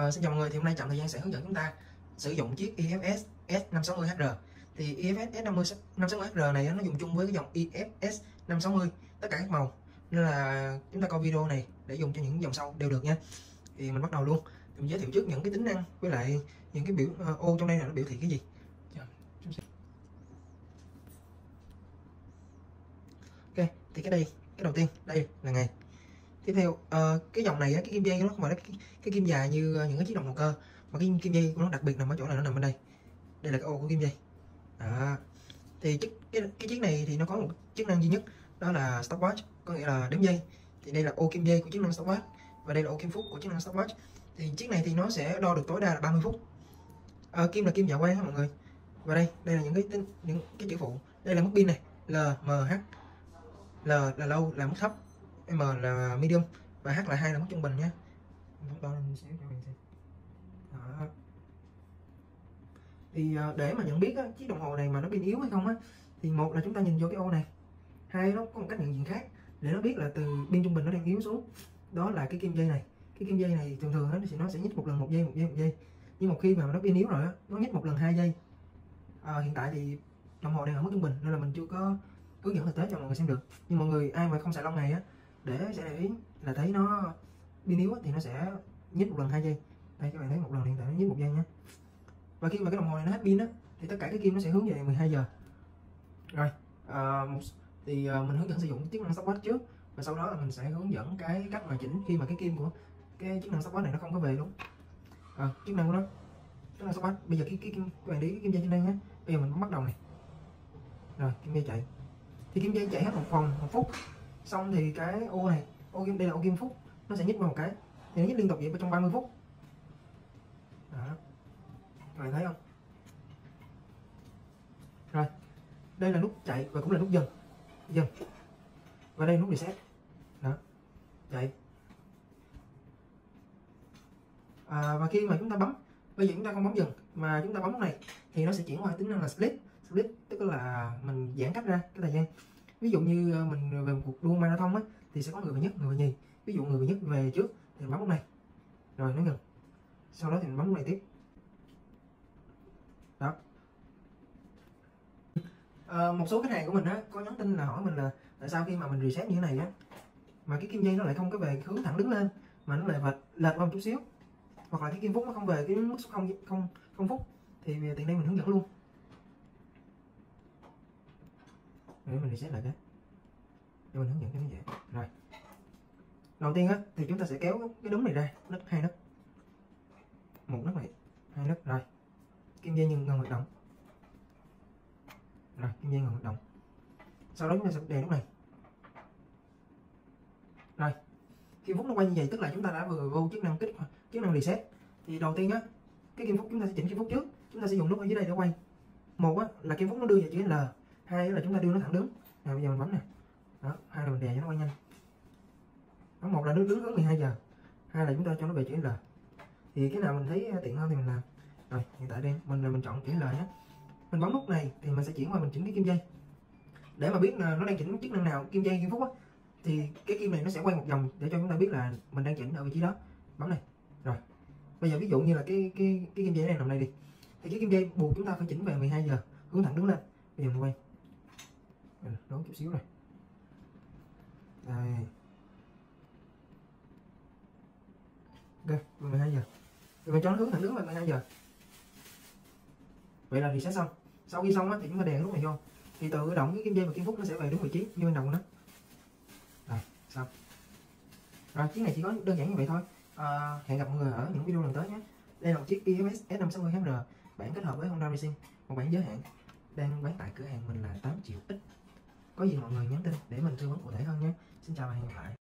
À, xin chào mọi người, thì hôm nay chậm thời gian sẽ hướng dẫn chúng ta sử dụng chiếc IFS S560HR thì IFS S50 560HR này nó dùng chung với cái dòng IFS 560 tất cả các màu. Nên là chúng ta coi video này để dùng cho những dòng sau đều được nha. Thì mình bắt đầu luôn. Thì mình giới thiệu trước những cái tính năng với lại những cái biểu uh, ô trong đây là nó biểu thị cái gì. Ok thì cái đây cái đầu tiên đây là ngày tiếp theo uh, cái dòng này cái kim dây nó không phải là cái, cái kim dài như ờ, những cái chiếc đồng hồ cơ mà cái kim dây của nó đặc biệt nằm ở chỗ này nó nằm bên đây. Đây là cái ô của kim dây. Đó. Thì chiếc cái, cái chiếc này thì nó có một chức năng duy nhất đó là stopwatch có nghĩa là đếm dây. Thì đây là ô kim dây của chức năng stopwatch và đây là ô kim phút của chức năng stopwatch. Thì chiếc này thì nó sẽ đo được tối đa là 30 phút. À, kim là kim dạ quang ha mọi người. Và đây đây là những cái tính những cái chữ phụ. Đây là mức pin này L M H. L là lâu là mức thấp. M là medium và H là hai là mức trung bình nhé. Đo lên xíu cho mình xem. Đó. thì ờ, để mà nhận biết á, chiếc đồng hồ này mà nó pin yếu hay không á thì một là chúng ta nhìn vô cái ô này. Hai nó có một cách nhận diện khác để nó biết là từ pin trung bình nó đang yếu xuống. Đó là cái kim dây này. Cái kim dây này thường thường thì nó sẽ nhích một lần một giây một giây một giây. Nhưng một khi mà nó pin yếu rồi á nó nhích một lần hai giây. À, hiện tại thì đồng hồ đang ở mức trung bình nên là mình chưa có hướng dẫn thực tế cho mọi người xem được. Nhưng mọi người ai mà không xài lâu ngày á để sẽ để ý là thấy nó pin yếu thì nó sẽ nhích một lần hai giây. Đây các bạn thấy một lần hiện tại nó nhích một giây nhé và khi mà cái đồng hồ này nó hết pin á thì tất cả cái kim nó sẽ hướng về 12 giờ. Rồi à, thì à, mình hướng dẫn sử dụng chức năng stopwatch trước. Và sau đó là mình sẽ hướng dẫn cái cách mà chỉnh khi mà cái kim của cái chức năng stopwatch này nó không có về đúng. à, chức năng của nó chức năng stopwatch bây giờ cái, cái, cái các bạn đi cái kim dây trên đây nhé. Bây giờ mình bắt đầu này. Rồi kim dây chạy. Thì kim dây chạy hết một vòng một phút xong thì cái ô này ô kim đây là ô kim phúc nó sẽ nhích vào một cái thì nó nhích liên tục vậy trong 30 phút. Đó. Các bạn thấy không? Rồi đây là nút chạy và cũng là nút dừng. Dừng. Và đây là nút reset. Đó. Chạy. À, và khi mà chúng ta bấm bây giờ chúng ta không bấm dừng mà chúng ta bấm này thì nó sẽ chuyển qua tính năng là split. Split tức là mình giãn cách ra cái thời gian ví dụ như ờ, mình về một cuộc đua marathon á thì sẽ có người về nhất người về nhì. Ví dụ người về nhất về trước thì bấm nút này. Rồi nó ngừng sau đó thì mình bấm nút này tiếp. Đó. À, một số khách hàng của mình á có nhắn tin là hỏi mình là tại sao khi mà mình reset như thế này á mà cái kim dây nó lại không có về hướng thẳng đứng lên mà nó lại vạch lệch qua một chút xíu. Hoặc là cái kim phút nó không về cái mức số không không không phút thì ờ, tiện đây mình hướng dẫn luôn. Để mình reset lại cái. Để mình hướng dẫn cho nó dễ. Rồi. Đầu tiên á, thì chúng ta sẽ kéo cái đống này ra. Nấc hai nấc. Một nấc này hai nấc. Rồi. Kim dây ngừng hoạt động. Rồi, kim dây ngừng hoạt động. Sau đó chúng ta sẽ đè nút này. Rồi. Kim phút nó quay như vậy, tức là chúng ta đã vừa vô chức năng kích chức năng reset. Thì đầu tiên á, cái kim phút chúng ta sẽ chỉnh kim phút trước. Chúng ta sẽ dùng nút ở dưới đây để quay. Một á, là kim phút nó đưa về chữ L hai là chúng ta đưa nó thẳng đứng. Rồi bây giờ mình bấm nè. Đó hai là mình đè cho nó quay nhanh. Đó, một là đứng đứng hướng 12 giờ. Hai là chúng ta cho nó về chữ L. Thì cái nào mình thấy tiện hơn thì mình làm. Rồi hiện tại đây mình là mình chọn chữ L nhé. Mình bấm nút này thì mình sẽ chuyển qua mình chỉnh cái kim dây. Để mà biết là nó đang chỉnh chức năng nào kim dây kim phút á thì cái kim này nó sẽ quay một vòng để cho chúng ta biết là mình đang chỉnh ở vị trí đó. Bấm này. Rồi bây giờ ví dụ như là cái cái cái kim dây này nằm đây đi. Thì cái kim dây buộc chúng ta phải chỉnh về 12 giờ hướng thẳng đứng lên. Bây giờ mình quay. Ừ, đốn chút xíu này. Đây. Ok 12 giờ. Thì mình cho nó hướng thẳng đứng về 12 giờ. Vậy là thì sẽ xong. Sau khi xong á, thì chúng ta đèn lúc này vô. Thì tự động cái kim dây và kim phút nó sẽ về đúng vị trí như ban đầu của nó. Rồi xong. Rồi chiếc này chỉ có đơn giản như vậy thôi. À, hẹn gặp mọi người ở những video lần tới nhé. Đây là một chiếc IMS S560HR bản kết hợp với Honda Racing. Một bản giới hạn. Đang bán tại cửa hàng mình là 8 triệu ít có gì mọi người nhắn tin để mình tư vấn cụ thể hơn nhé. Xin chào và hẹn gặp lại.